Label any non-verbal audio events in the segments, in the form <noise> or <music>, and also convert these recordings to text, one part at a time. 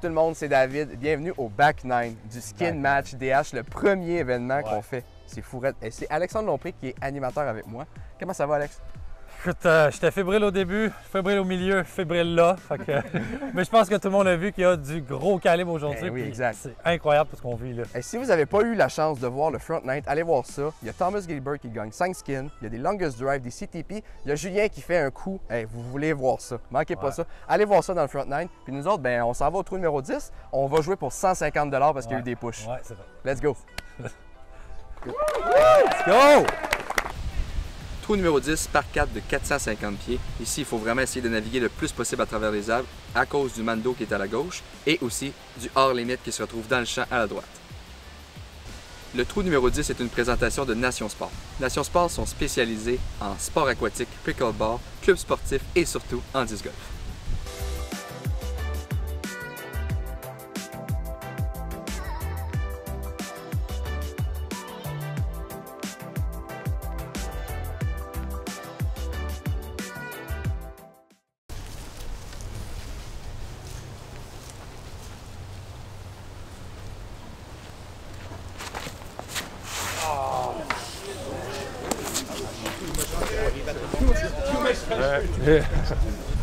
salut tout le monde, c'est David. Bienvenue au Back 9 du Skin Match DH, le premier événement qu'on fait. C'est fourrette. Et c'est Alexandre Lompré qui est animateur avec moi. Comment ça va, Alex? Écoute, euh, j'étais fébrile au début, fébrile au milieu, fébrile là. Fait que- <laughs> mais je pense que tout le monde a vu qu'il y a du gros calibre aujourd'hui. Eh oui, exact. C'est incroyable tout ce qu'on vit là. Et si vous n'avez pas eu la chance de voir le Front Night, allez voir ça. Il y a Thomas Gilbert qui gagne 5 skins, il y a des Longest Drive, des CTP, il y a Julien qui fait un coup. Hey, vous voulez voir ça. Manquez pas ça. Allez voir ça dans le Front Night. Puis nous autres, ben, on s'en va au trou numéro 10. On va jouer pour 150 parce qu'il y a eu des pushs. Ouais, c'est vrai. Let's go! <laughs> Let's go! Trou numéro 10, par 4 de 450 pieds. Ici, il faut vraiment essayer de naviguer le plus possible à travers les arbres à cause du mando qui est à la gauche et aussi du hors limite qui se retrouve dans le champ à la droite. Le trou numéro 10 est une présentation de Nation Sport. Nation Sport sont spécialisés en sport aquatique, pickleball, club sportif et surtout en disc golf. Yeah. <laughs> <laughs>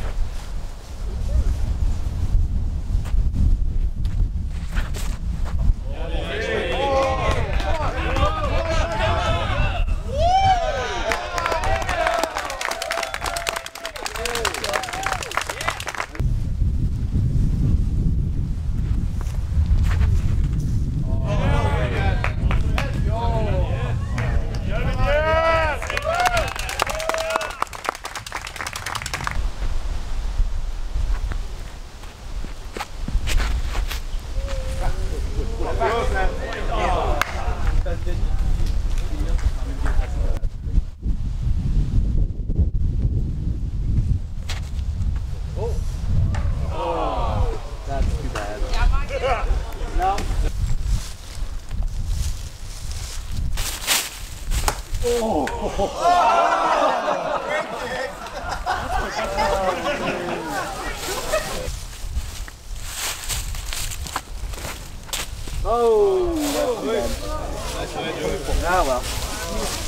Ah, well.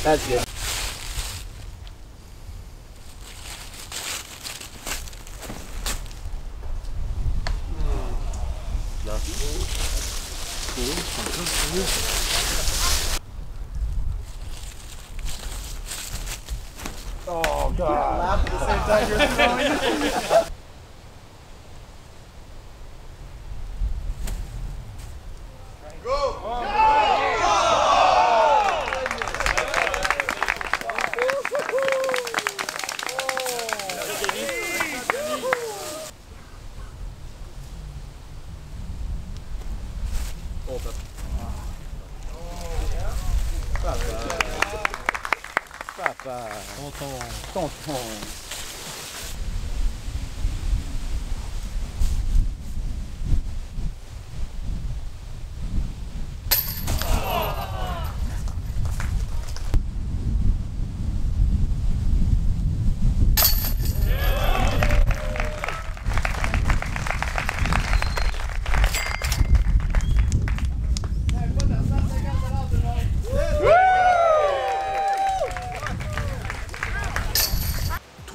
That's good.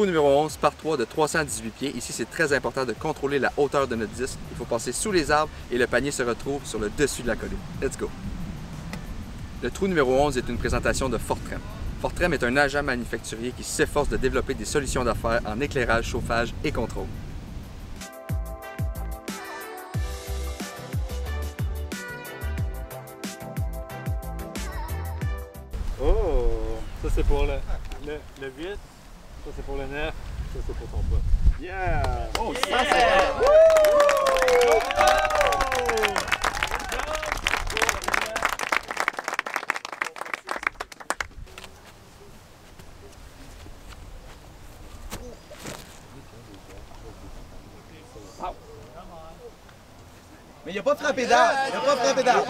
Trou numéro 11, par 3 de 318 pieds. Ici, c'est très important de contrôler la hauteur de notre disque. Il faut passer sous les arbres et le panier se retrouve sur le dessus de la colline. Let's go! Le trou numéro 11 est une présentation de Fortrem. Fortrem est un agent manufacturier qui s'efforce de développer des solutions d'affaires en éclairage, chauffage et contrôle. Oh! Ça c'est pour le, le, le 8, ça c'est pour le 9, ça c'est pour ton pote. Yeah! Oh, Mais il a pas frappé d'arbre! Il a pas frappé d'arbre!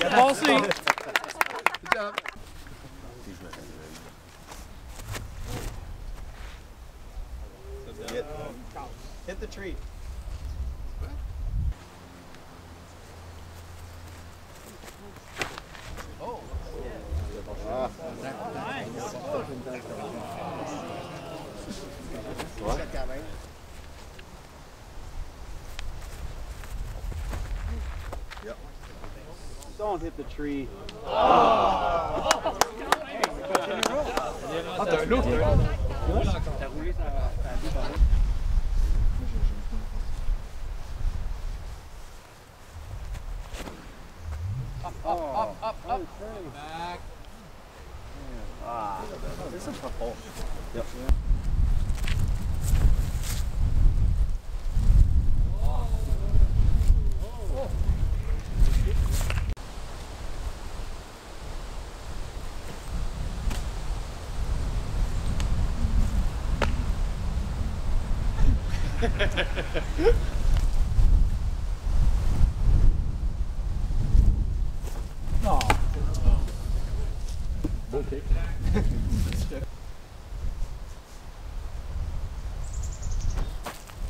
Il a. Passé! Hit the tree.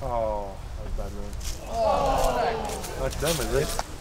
Oh, that was bad move. Oh, it's dumb, is it?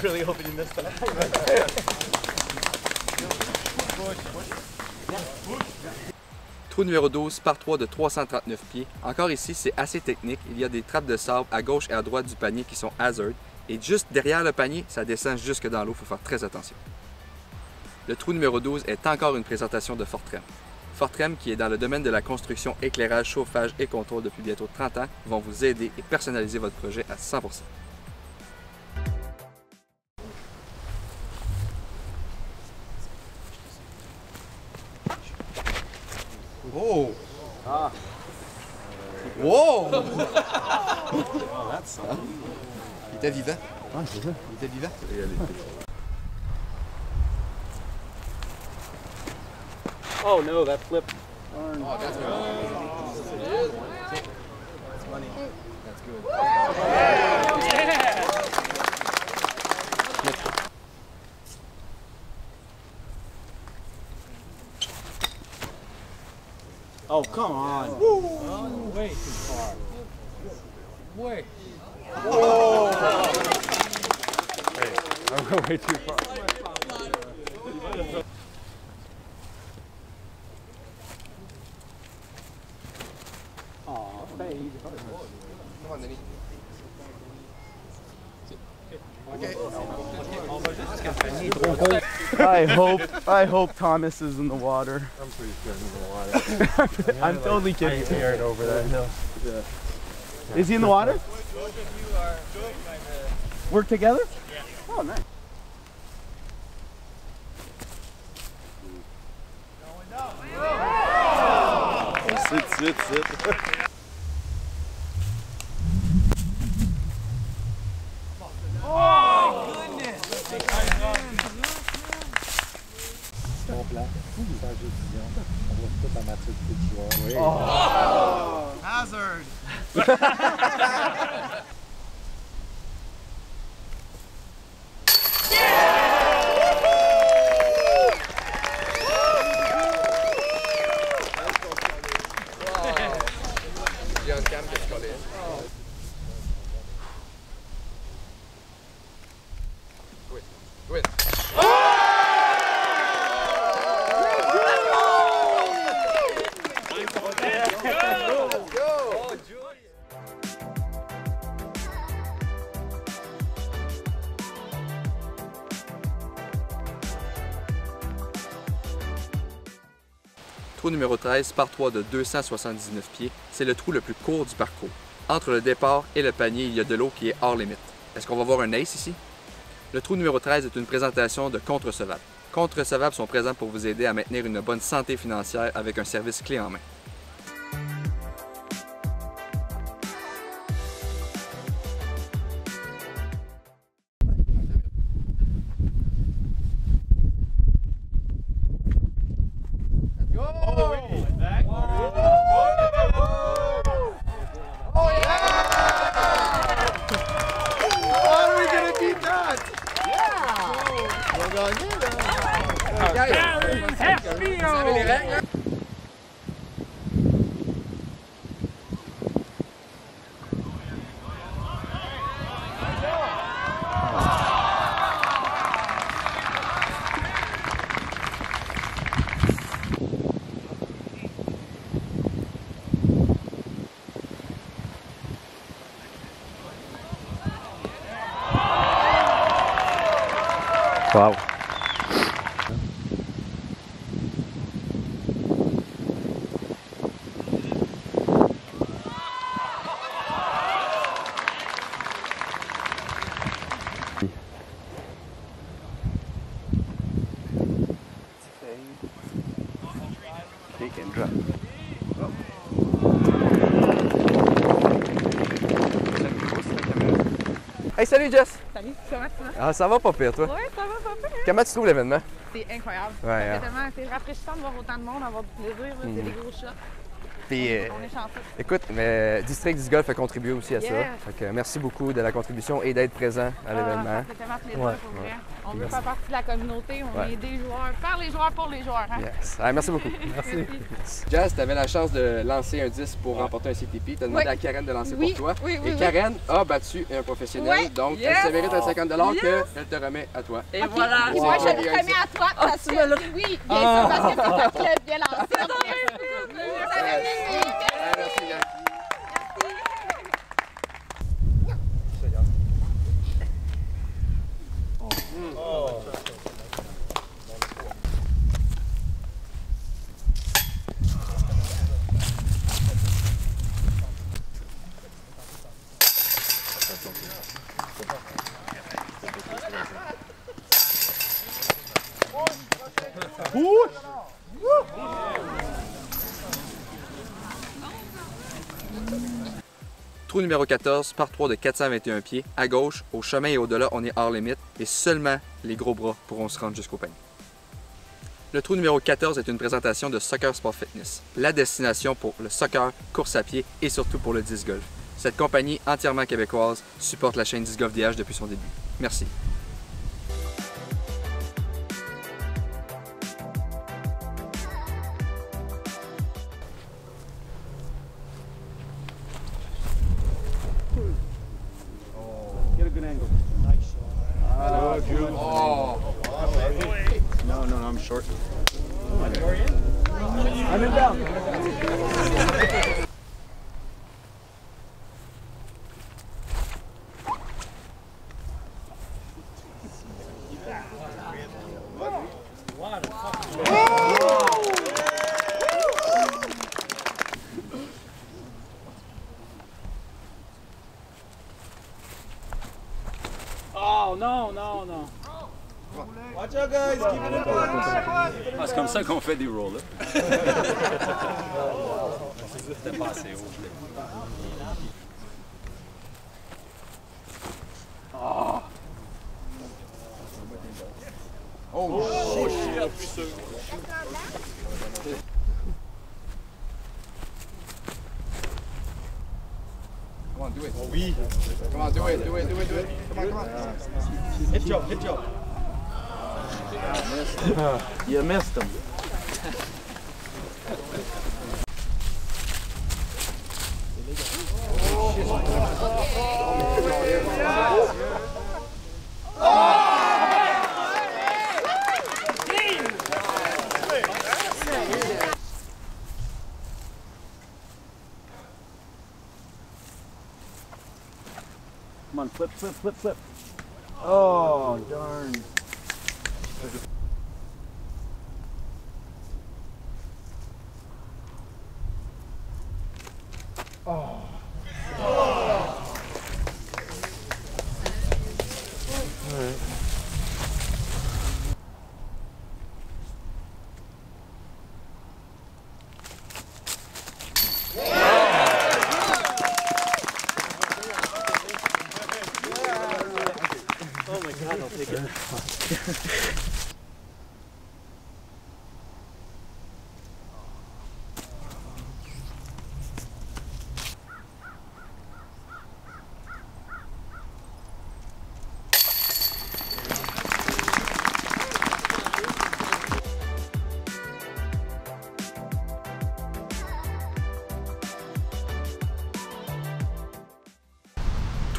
<laughs> Trou numéro 12, par 3 de 339 pieds. Encore ici, c'est assez technique. Il y a des trappes de sable à gauche et à droite du panier qui sont hazard. Et juste derrière le panier, ça descend jusque dans l'eau. Il faut faire très attention. Le trou numéro 12 est encore une présentation de Fortrem. Fortrem, qui est dans le domaine de la construction, éclairage, chauffage et contrôle depuis bientôt 30 ans, vont vous aider et personnaliser votre projet à 100 Wow! Il était vivant. Il était vivant. Oh no, that flipped. Oh, that's good. That's good. Oh, come on. Way too far. Way. I went way too far. Aw, fade. Come on, Denis. I hope, I hope Thomas is in the water. I'm pretty sure I'm in the water. <laughs> I'm totally kidding. Scared over that hill. Is he in the water? Work together? Yeah. Oh, nice. Sit, sit, sit. <laughs> Stage de vision. On voit toute la maturité du joueur. Oui. Hazard! <laughs> Trou numéro 13, par 3 de 279 pieds, c'est le trou le plus court du parcours. Entre le départ et le panier, il y a de l'eau qui est hors limite. Est-ce qu'on va voir un ace ici? Le trou numéro 13 est une présentation de contre-recevable. Compte recevables sont présents pour vous aider à maintenir une bonne santé financière avec un service clé en main. Wow. Take and drop. Hey, salut Jess! Salut, comment tu vas? Ah, ça va pas pire, toi? Ouais, ça va pas pire. Comment tu trouves l'événement? C'est incroyable. Ouais, hein. tellement- C'est rafraîchissant de voir autant de monde, avoir du plaisir. là. C'est des gros shots. Puis, euh, On est chanceux. écoute, mais District Disc Golf a contribué aussi à ça. Fait que merci beaucoup de la contribution et d'être présent à l'événement. Ah, ça fait tellement plaisir Ouais. pour vrai. On veut faire partie de la communauté, on Ouais. est des joueurs, par les joueurs, pour les joueurs. Hein? Yes. Ah, merci beaucoup. <laughs> Merci. Jazz, tu avais la chance de lancer un 10 pour remporter un CTP. Tu as demandé Oui. à Karen de lancer Oui, pour toi. oui, oui, Et oui. Karen a battu un professionnel, Oui. donc Yes. elle se mérite un 50 Yes. qu'elle te remet à toi. Et voilà. Puis moi, je le remets à toi parce que, oui, bien sûr, parce que c'est toi qui l'as bien lancé. <laughs> Ça fait plaisir. Ah, merci, Jackie. Trou numéro 14, par 3 de 421 pieds. À gauche, au chemin et au-delà, on est hors limite et seulement les gros bras pourront se rendre jusqu'au panier. Le trou numéro 14 est une présentation de Soccer Sport Fitness, la destination pour le soccer, course à pied et surtout pour le disc golf. Cette compagnie entièrement québécoise supporte la chaîne Disc Golf DH depuis son début. Merci. court. I'm in bounds. Ça qu'on fait des rollers. <laughs> C'était pas assez haut. You missed him. Come on, flip, flip, flip, flip. Oh, darn.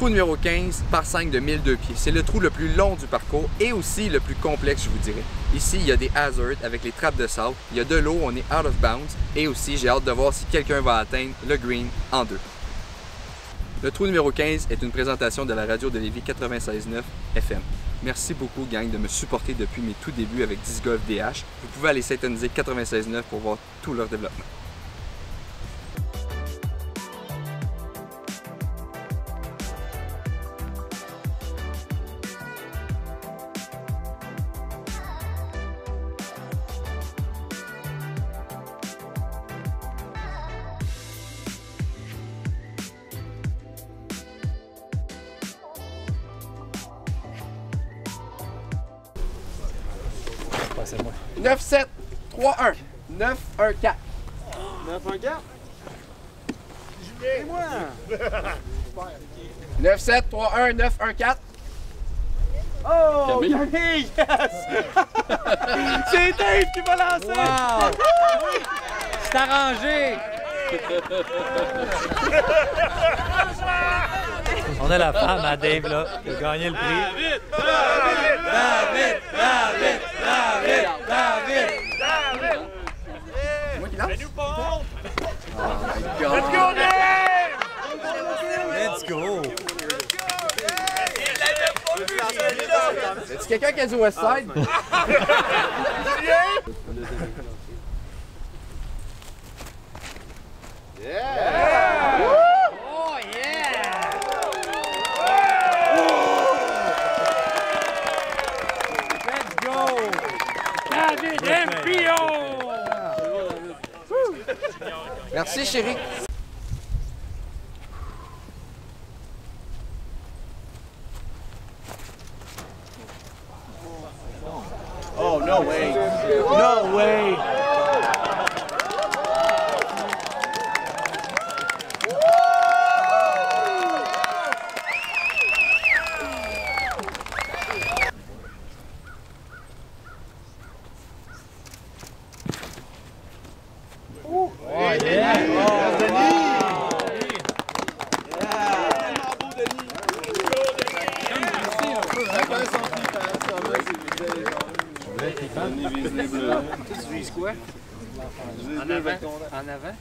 Trou numéro 15 par 5 de 1002 pieds. C'est le trou le plus long du parcours et aussi le plus complexe, je vous dirais. Ici, il y a des hazards avec les trappes de sable, il y a de l'eau, on est out of bounds et aussi, j'ai hâte de voir si quelqu'un va atteindre le green en deux. Le trou numéro 15 est une présentation de la radio de Lévis 96.9 FM. Merci beaucoup, gang, de me supporter depuis mes tout débuts avec 10 Golf DH. Vous pouvez aller s'intoniser 96.9 pour voir tout leur développement. 9, 1, 4. 9 1 4. Et moi 9, 7, 3, 1, 9, 1, 4. Oh, Camille, yes! C'est Dave qui va lancer! Wow! C'est arrangé! On a la femme à Dave là, qui a gagné le prix. David! David! David! David! Moi qui lance. Let's go! Est-ce quelqu'un qui a du Westside? Let's go! David MPO! Merci, chérie. Oh, no way. No way. En avant? En avant?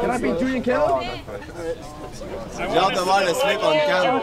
Can I be Julian Kell? J'ai hâte de voir le slip on cam.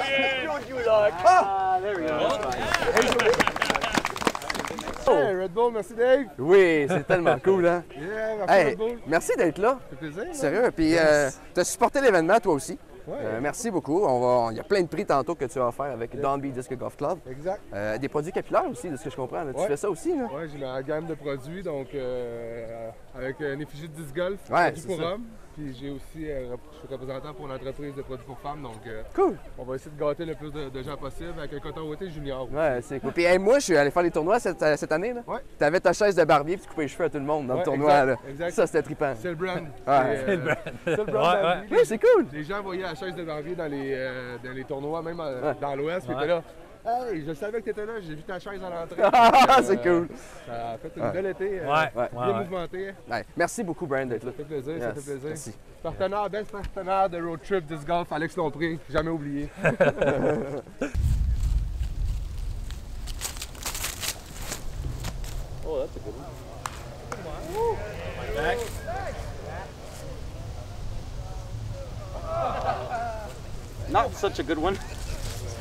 Hey, Red Bull, merci Dave. Oui, c'est tellement cool, hein? Yeah, merci Hey, Red Bull. merci d'être là. Ça fait plaisir. Sérieux. Puis, euh, tu as supporté l'événement, toi aussi? Ouais. Euh, merci beaucoup. On va... Il y a plein de prix tantôt que tu vas faire avec Downbeat Disc Golf Club. Exact. Euh, des produits capillaires aussi, de ce que je comprends. là. Tu fais ça aussi, là? Ouais, j'ai ma gamme de produits, donc euh, avec un effigie de disc golf, Ouais, pour hommes. Puis j'ai aussi, euh, je suis représentant pour l'entreprise de produits pour femmes, donc euh, Cool. on va essayer de gâter le plus de, de gens possible avec un coton ouaté junior. Ouais, c'est cool. Puis, hey, moi, je suis allé faire les tournois cette, euh, cette année, là. Ouais. Tu avais ta chaise de barbier puis tu coupais les cheveux à tout le monde dans le tournoi, exact, là. exact. Ça, c'était trippant. C'est le brand. Ouais. C'est, euh, c'est le brand Ouais. Oui, c'est cool. Les gens voyaient la chaise de barbier dans les, euh, dans les tournois, même euh, Ouais. dans l'Ouest, puis là. Hey, je savais que t'étais là, j'ai vu ta chaise à l'entrée. <laughs> Ah, c'est euh, cool. Ça a fait une belle été. Euh, ouais. Bien mouvementé. Merci beaucoup, Brian, d'être là. Ça fait plaisir, ça fait plaisir. Merci. Partenaire, best partenaire de Road Trip Disc Golf, Alex Lompré, jamais oublié. <laughs> Oh, that's a good one. Not such a good one.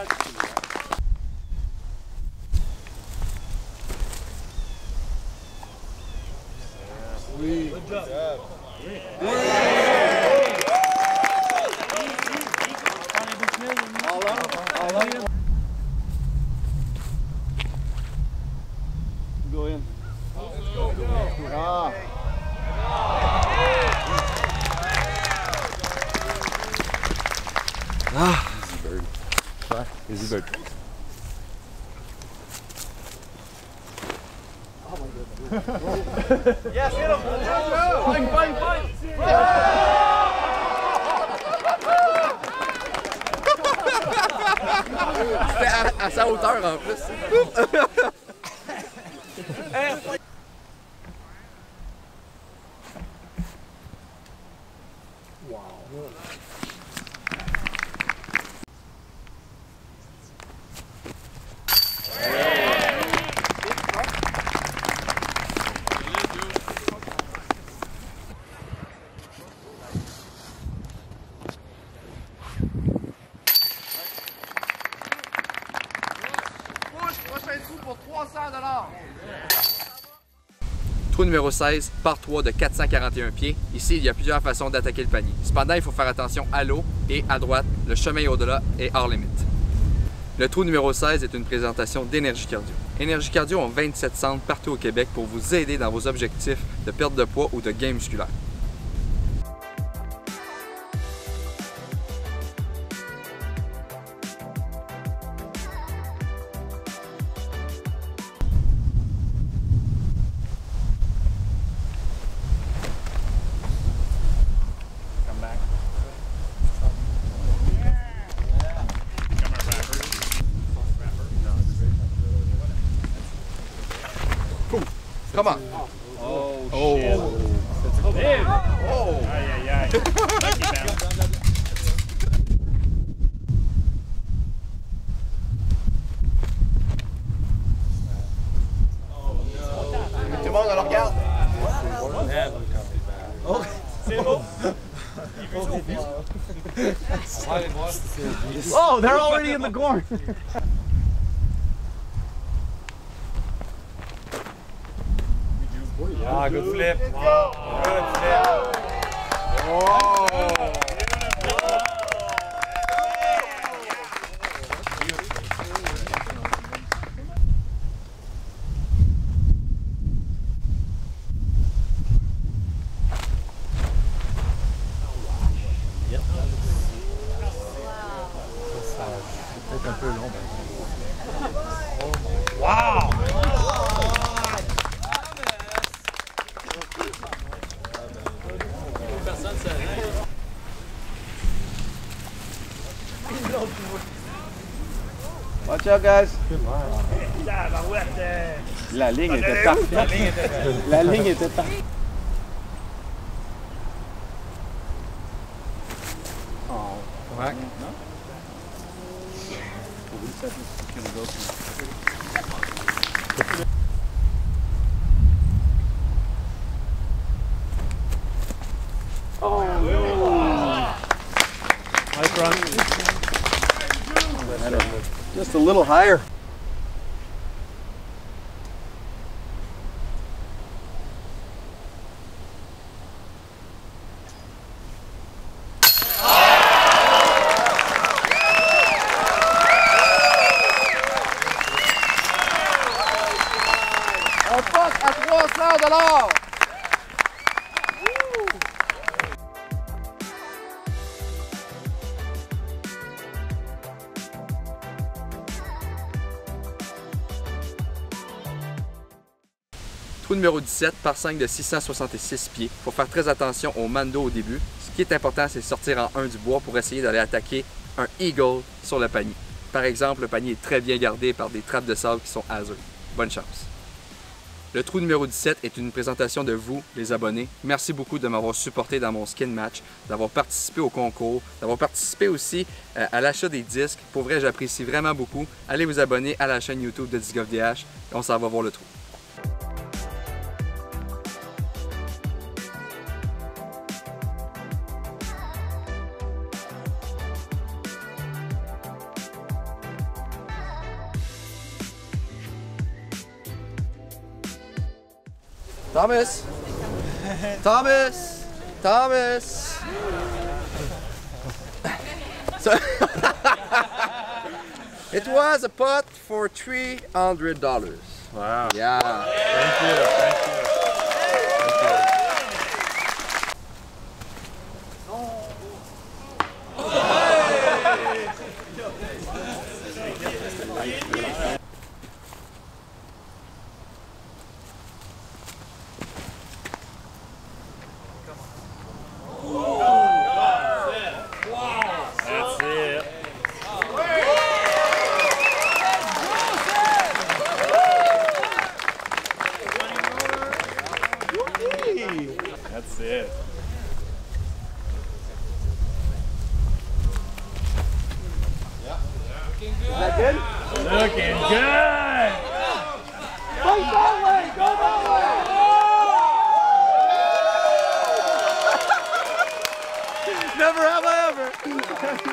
Joe. Go in. Ah. Easy bird. C'était à, à sa hauteur en plus. Trou numéro 16, par 3 de 441 pieds. Ici, il y a plusieurs façons d'attaquer le panier. Cependant, il faut faire attention à l'eau et à droite, le chemin au-delà est hors limite. Le trou numéro 16 est une présentation d'Énergie Cardio. Énergie Cardio ont 27 centres partout au Québec pour vous aider dans vos objectifs de perte de poids ou de gain musculaire. Oh, they're already in the corner. yeah, good flip. Good flip. Watch out, guys? Tabarouette, euh, La ligne était La parfaite. ligne était belle. La ligne était parfaite. Just a little higher. Numéro 17 par 5 de 666 pieds. Faut faire très attention au mando au début. Ce qui est important, c'est de sortir en 1 du bois pour essayer d'aller attaquer un eagle sur le panier. Par exemple, le panier est très bien gardé par des trappes de sable qui sont azur. Bonne chance. Le trou numéro 17 est une présentation de vous, les abonnés. Merci beaucoup de m'avoir supporté dans mon skin match, d'avoir participé au concours, d'avoir participé aussi euh, à l'achat des disques. Pour vrai, j'apprécie vraiment beaucoup. Allez vous abonner à la chaîne YouTube de Disc of DH et on s'en va voir le trou. Thomas. Thomas. Thomas. <laughs> So- <laughs> it was a pot for three hundred dollars. Wow. Yeah. Thank you. Thank you. That's it. That's it. Looking good. Never have I ever. <laughs>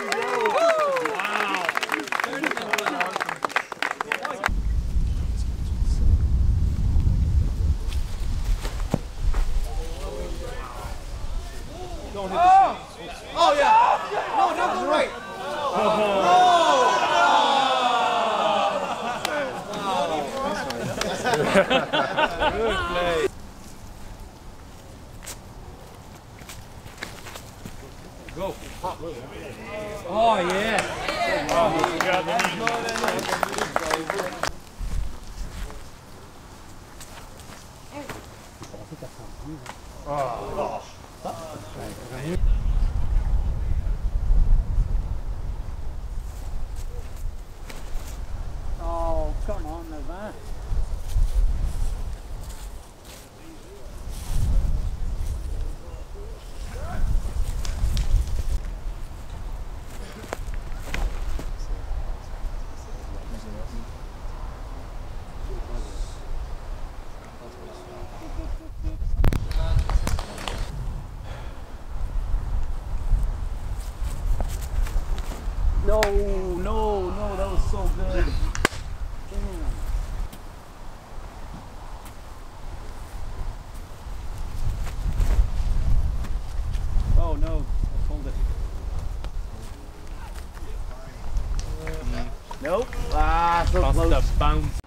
Ah, so Pense close. que bounce.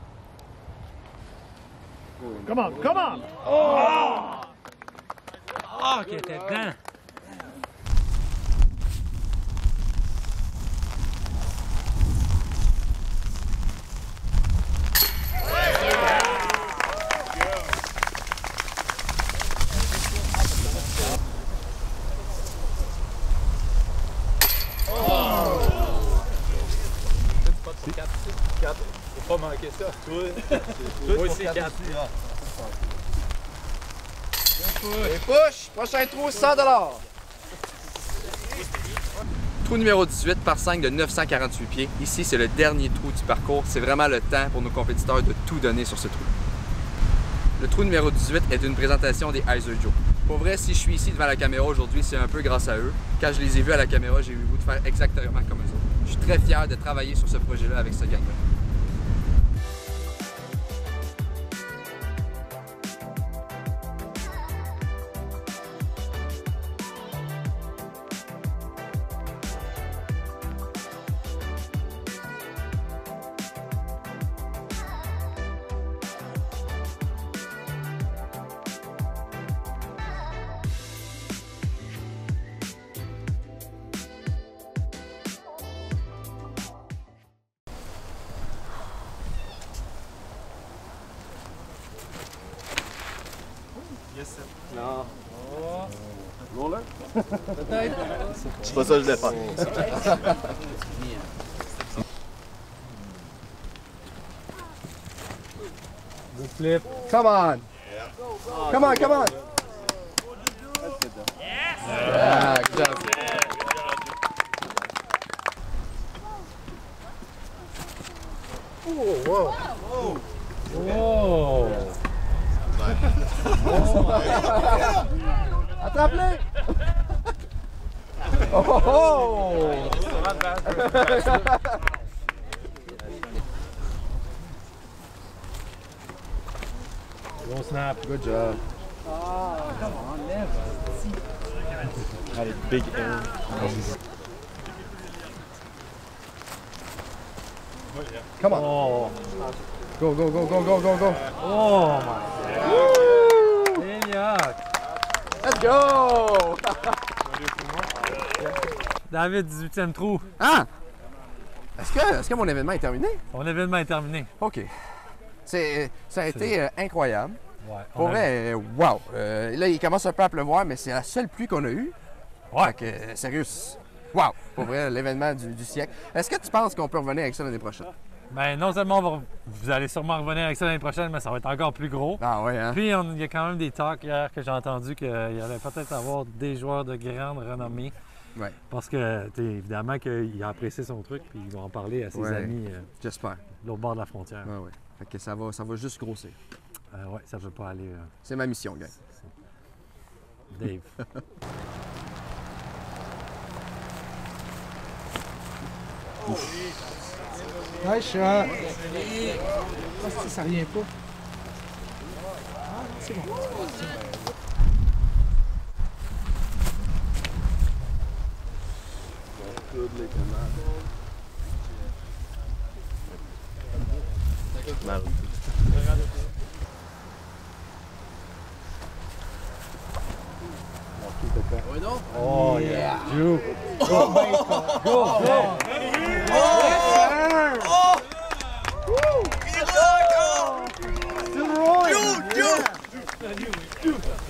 Come on, come on. Ah, qui était dedans. Faut pas manquer ça. Toi, toi c'est 4. Et push. Prochain trou, 100 dollars. Trou numéro 18 par 5 de 948 pieds. Ici, c'est le dernier trou du parcours. C'est vraiment le temps pour nos compétiteurs de tout donner sur ce trou. Le trou numéro 18 est une présentation des Heiser Joe. Pour vrai, si je suis ici devant la caméra aujourd'hui, c'est un peu grâce à eux. Quand je les ai vus à la caméra, j'ai eu le goût de faire exactement comme eux autres. Je suis très fier de travailler sur ce projet-là avec ce gang-là. C'est pas ça que je. Good flip. Come on! Come on, come on! Yeah, good job. Oh! Attrape-le! Oh, oh, oh! Bon snap. Good job. Had a big error. Come on. Oh! Go, go, go, go, go, go, go. Oh my! Génial! Let's go! David, 18e trou. Ah! Est-ce que, mon événement est terminé? Mon événement est terminé. OK. C'est, ça a été euh, incroyable. Ouais. Pour a- vrai, euh, wow! Euh, là, il commence un peu à pleuvoir, mais c'est la seule pluie qu'on a eue. Ouais. Fait que, euh, sérieux, wow! Pour vrai, l'événement du, du siècle. Est-ce que tu penses qu'on peut revenir avec ça l'année prochaine? Ben, non seulement va- vous allez sûrement revenir avec ça l'année prochaine, mais ça va être encore plus gros. Ah ouais, hein? Puis, on- il y a quand même des talks hier que j'ai entendu qu'il allait peut-être avoir des joueurs de grande renommée. Ouais. Parce que, tu sais, évidemment qu'il a apprécié son truc, puis il va en parler à ses Ouais. amis euh, J'espère. l'autre bord de la frontière. Ouais, ouais. Fait que ça va, ça va juste grossir. Euh, ouais, ça ne veut pas aller. euh, C'est ma mission, gars. Dave. <laughs> Nice shot. Ah, ça, ça revient pas. C'est bon. good looking man. Oh, yeah. yeah. You. Go, go, go. go. Oh, oh. Que louco! Dude, dude.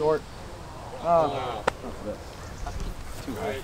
short. Ah. Too high.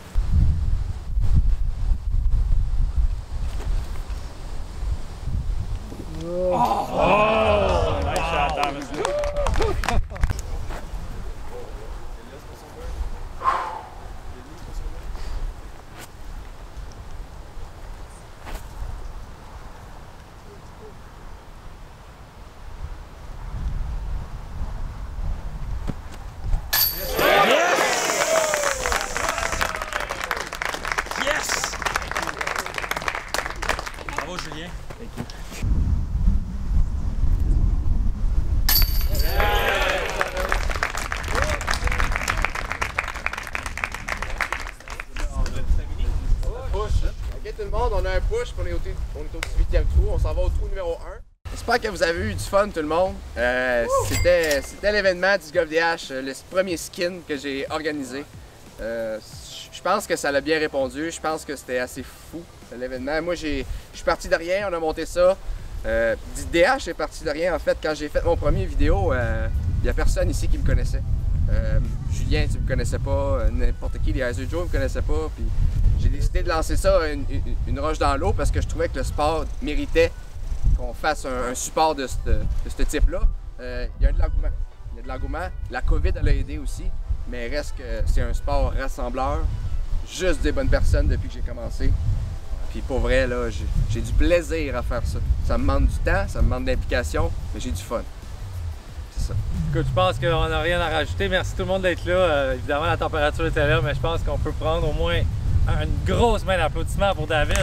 A un push, puis on est au, on est au 18e trou. On s'en va au trou numéro 1. J'espère que vous avez eu du fun, tout le monde. Euh, c'était, l'événement du Golf DH, euh, le premier skin que j'ai organisé. Euh, je pense que ça l'a bien répondu. Je pense que c'était assez fou, l'événement. Moi, j'ai, je suis parti de rien. On a monté ça. Euh, DH est parti de rien. En fait, quand j'ai fait mon premier vidéo, il n'y a personne ici qui me connaissait. Julien, tu me connaissais pas. N'importe qui, les Heiser Joe, me connaissait pas. Puis décidé de lancer ça, une, une roche dans l'eau, parce que je trouvais que le sport méritait qu'on fasse un, support de ce type-là. Euh, il y a de l'engouement. Il y a de l'engouement. La COVID, elle a aidé aussi, mais reste que c'est un sport rassembleur. Juste des bonnes personnes depuis que j'ai commencé. Puis pour vrai, là, j'ai du plaisir à faire ça. Ça me demande du temps, ça me demande de l'implication, mais j'ai du fun. C'est ça. Écoute, je pense qu'on n'a rien à rajouter. Merci tout le monde d'être là. Euh, évidemment, la température était là, mais je pense qu'on peut prendre au moins une grosse main d'applaudissement pour David.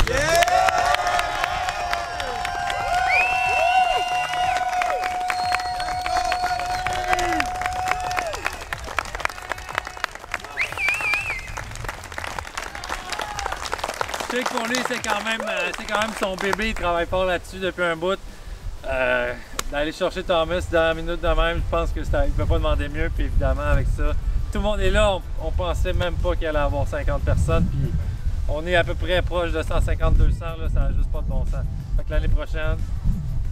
Je sais que pour lui, c'est quand, même, euh, quand même son bébé. Il travaille fort là-dessus depuis un bout. Euh, d'aller chercher Thomas dans la minute de même, je pense qu'il ne peut pas demander mieux. Puis évidemment, avec ça, tout le monde est là. On, pensait même pas qu'il allait avoir 50 personnes. Puis on est à peu près proche de 150-200. Ça n'a juste pas de bon sens. Fait que l'année prochaine,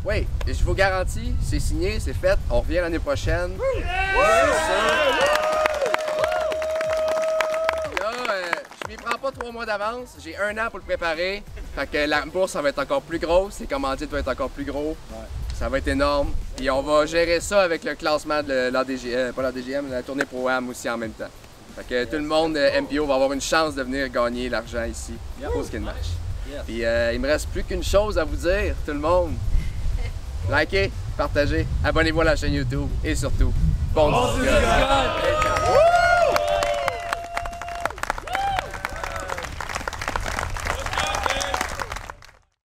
oui, et je vous garantis, c'est signé, c'est fait, on revient l'année prochaine. pas trois mois d'avance. J'ai un an pour le préparer. Fait que la bourse, ça va être encore plus grosse. Les commandites vont être encore plus gros. Ça va être énorme. Puis on va gérer ça avec le classement de la DGM, euh, pas la DGM, la tournée Pro-Am aussi en même temps. Fait que tout le monde euh, MPO va avoir une chance de venir gagner l'argent ici. Au skin match. Puis euh, il me reste plus qu'une chose à vous dire, tout le monde. <laughs> Likez, partagez, abonnez-vous à la chaîne YouTube et surtout, bon, bon